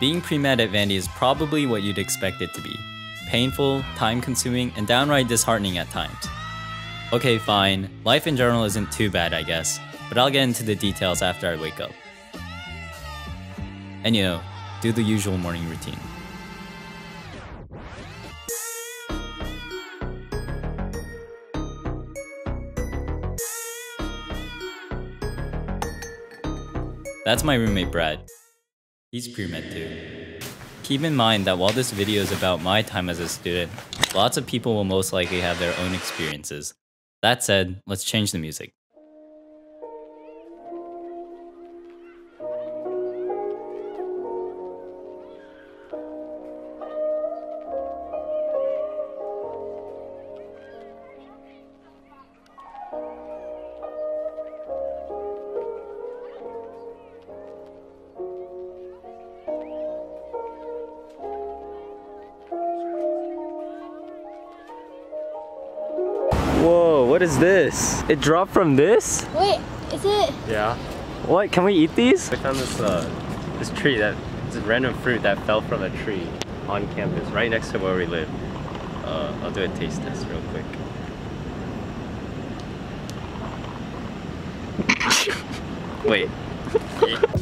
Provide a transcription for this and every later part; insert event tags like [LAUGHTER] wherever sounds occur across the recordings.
Being pre-med at Vandy is probably what you'd expect it to be. Painful, time-consuming, and downright disheartening at times. Okay, fine, life in general isn't too bad I guess, but I'll get into the details after I wake up. And you know, do the usual morning routine. That's my roommate Brad. He's pre-med too. Keep in mind that while this video is about my time as a student, lots of people will most likely have their own experiences. That said, let's change the music. What is this? It dropped from this? Wait, is it? Yeah. What, can we eat these? I found this uh, this tree that this random fruit that fell from a tree on campus, right next to where we live. Uh, I'll do a taste test real quick. [LAUGHS] Wait.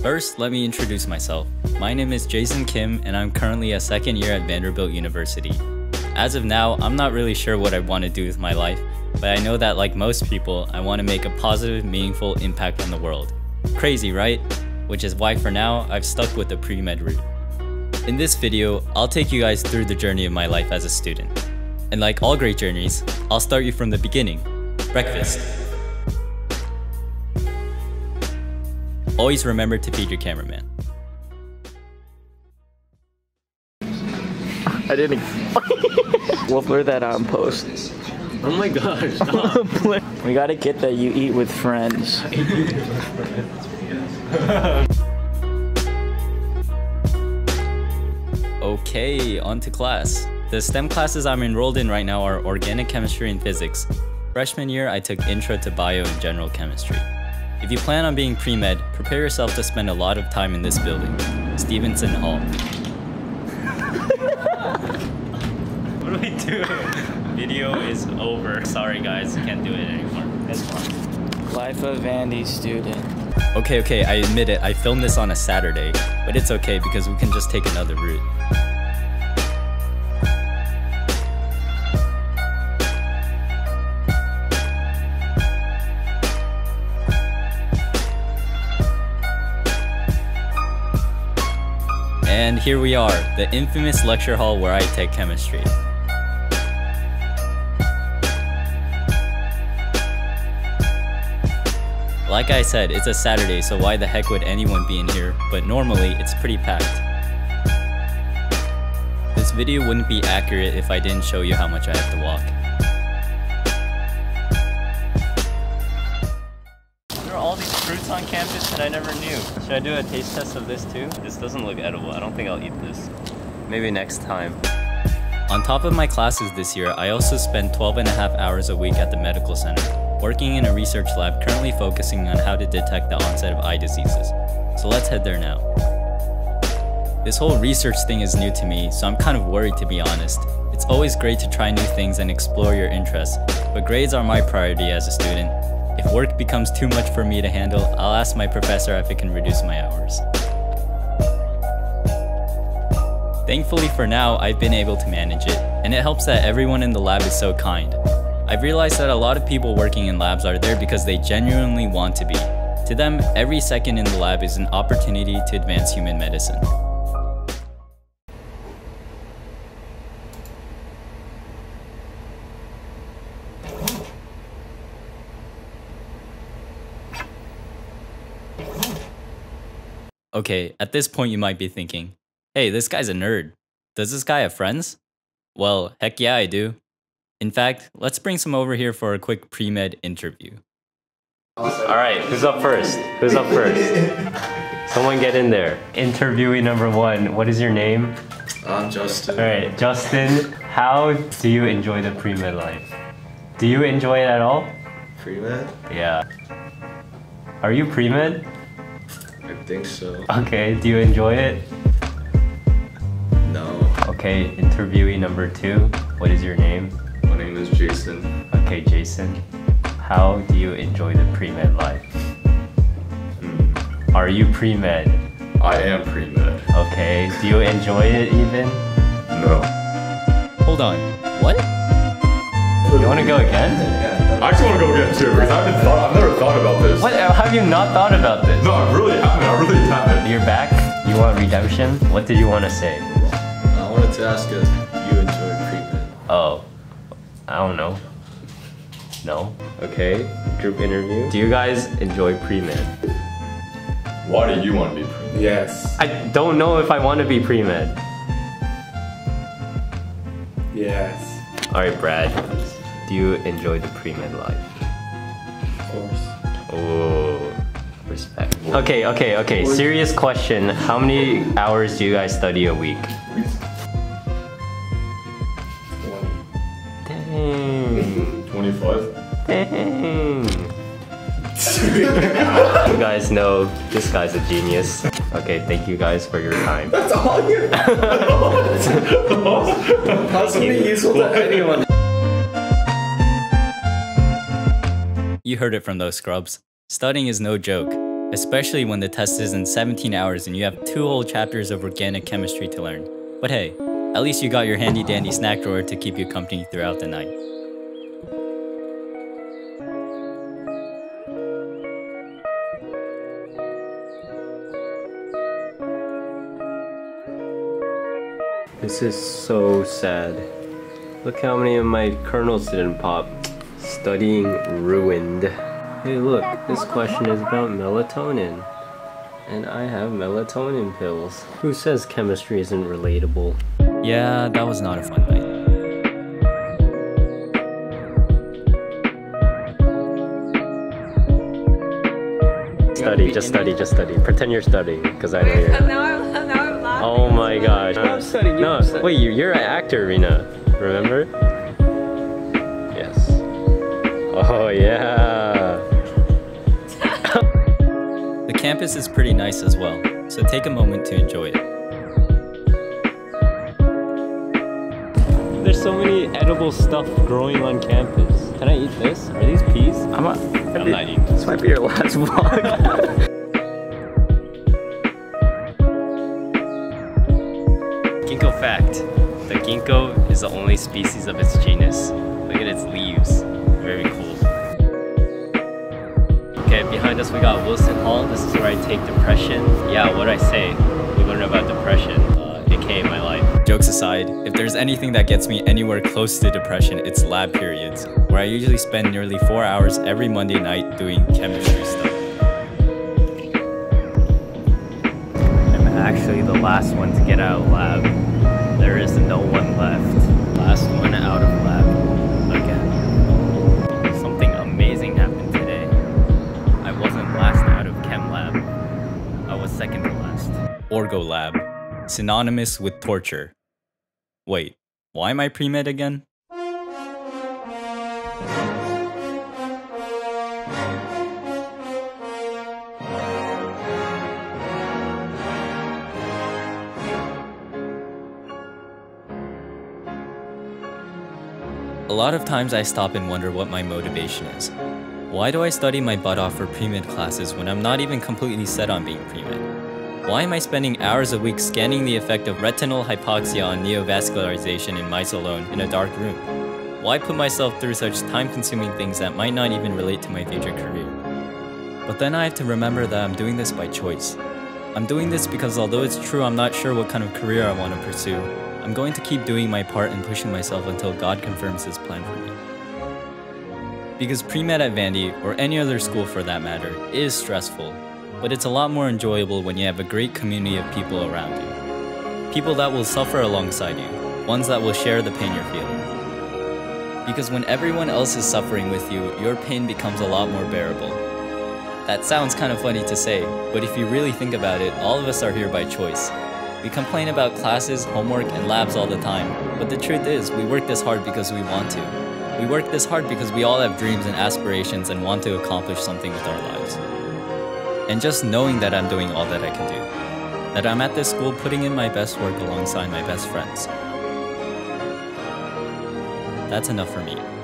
First, let me introduce myself. My name is Jason Kim, and I'm currently a second year at Vanderbilt University. As of now, I'm not really sure what I want to do with my life, but I know that like most people, I want to make a positive, meaningful impact on the world. Crazy, right? Which is why for now, I've stuck with the pre-med route. In this video, I'll take you guys through the journey of my life as a student. And like all great journeys, I'll start you from the beginning. Breakfast. Always remember to feed your cameraman. I didn't. [LAUGHS] we'll blur that out in post. Oh my gosh, [LAUGHS] we gotta get that you eat with friends. Okay, on to class. The STEM classes I'm enrolled in right now are organic chemistry and physics. Freshman year, I took intro to bio and general chemistry. If you plan on being pre-med, prepare yourself to spend a lot of time in this building, Stevenson Hall. [LAUGHS] what do we do? Video is over. Sorry guys, can't do it anymore. That's fine. Life of Vandy student. Okay, okay, I admit it, I filmed this on a Saturday, but it's okay because we can just take another route. And here we are, the infamous lecture hall where I take chemistry. Like I said, it's a Saturday, so why the heck would anyone be in here? But normally, it's pretty packed. This video wouldn't be accurate if I didn't show you how much I have to walk. There are all these fruits on campus that I never knew. Should I do a taste test of this too? This doesn't look edible. I don't think I'll eat this. Maybe next time. On top of my classes this year, I also spend 12 and a half hours a week at the medical center, working in a research lab currently focusing on how to detect the onset of eye diseases. So let's head there now. This whole research thing is new to me, so I'm kind of worried to be honest. It's always great to try new things and explore your interests, but grades are my priority as a student. If work becomes too much for me to handle, I'll ask my professor if it can reduce my hours. Thankfully for now, I've been able to manage it, and it helps that everyone in the lab is so kind. I've realized that a lot of people working in labs are there because they genuinely want to be. To them, every second in the lab is an opportunity to advance human medicine. Okay, at this point you might be thinking, hey, this guy's a nerd. Does this guy have friends? Well, heck yeah, I do. In fact, let's bring some over here for a quick pre-med interview. Alright, who's up first? Who's up first? [LAUGHS] Someone get in there. Interviewee number one, what is your name? I'm Justin. Alright, Justin, how do you enjoy the pre-med life? Do you enjoy it at all? Pre-med? Yeah. Are you pre-med? I think so. Okay, do you enjoy it? No. Okay, interviewee number two. What is your name? My name is Jason. Okay, Jason. How do you enjoy the pre-med life? Hmm. Are you pre-med? I am pre-med. Okay, do you enjoy it even? No. Hold on. What? You wanna go again? I actually want to go again too because I haven't thought. I've never thought about this. What? How have you not thought about this? No, I really haven't. I really haven't. You're back? You want redemption? What did you want to say? I wanted to ask if you enjoy pre-med. Oh, I don't know. No? Okay, group interview. Do you guys enjoy pre-med? Why do you want to be pre-med? Yes. I don't know if I want to be pre-med. Yes. Alright, Brad. Do you enjoy the pre-med life? Of course. Oh, respect. Okay, okay, okay. Serious question. How many hours do you guys study a week? 25. [LAUGHS] You guys know this guy's a genius. Okay, thank you guys for your time. [LAUGHS] That's all you How's it useful to anyone? You heard it from those scrubs. Studying is no joke, especially when the test is in 17 hours and you have two whole chapters of organic chemistry to learn. But hey, at least you got your handy dandy snack drawer to keep you company throughout the night. This is so sad. Look how many of my kernels didn't pop. Studying ruined. Hey look, this question is about melatonin. And I have melatonin pills. Who says chemistry isn't relatable? Yeah, that was not a fun night. Study, just study, just study. Pretend you're studying, because I know you're. Oh my gosh. I'm studying, you No, I'm studying. wait, you- you're an actor, Rena. Remember? Yes. Oh yeah. The campus is pretty nice as well, so take a moment to enjoy it. There's so many edible stuff growing on campus. Can I eat this? Are these peas? I'm not. I'm not eating This might be your last [LAUGHS] vlog. Fact. The ginkgo is the only species of its genus. Look at its leaves. Very cool. Okay, behind us we got Wilson Hall. This is where I take depression. Yeah, what I say? We learn about depression, uh, aka my life. Jokes aside, if there's anything that gets me anywhere close to depression, it's lab periods, where I usually spend nearly four hours every Monday night doing chemistry stuff. I'm actually the last one to get out of lab. There is no one left. Last one out of lab. Again. Something amazing happened today. I wasn't last out of chem lab. I was second to last. Orgo lab, synonymous with torture. Wait, why am I pre-med again? Lot of times I stop and wonder what my motivation is. Why do I study my butt off for pre-med classes when I'm not even completely set on being pre-med? Why am I spending hours a week scanning the effect of retinal hypoxia on neovascularization in mice alone in a dark room? Why put myself through such time-consuming things that might not even relate to my future career? But then I have to remember that I'm doing this by choice. I'm doing this because although it's true I'm not sure what kind of career I want to pursue, I'm going to keep doing my part and pushing myself until God confirms his plan for me. Because pre-med at Vandy, or any other school for that matter, is stressful, but it's a lot more enjoyable when you have a great community of people around you. People that will suffer alongside you, ones that will share the pain you're feeling. Because when everyone else is suffering with you, your pain becomes a lot more bearable. That sounds kind of funny to say, but if you really think about it, all of us are here by choice. We complain about classes, homework, and labs all the time, but the truth is, we work this hard because we want to. We work this hard because we all have dreams and aspirations and want to accomplish something with our lives. And just knowing that I'm doing all that I can do, that I'm at this school putting in my best work alongside my best friends, that's enough for me.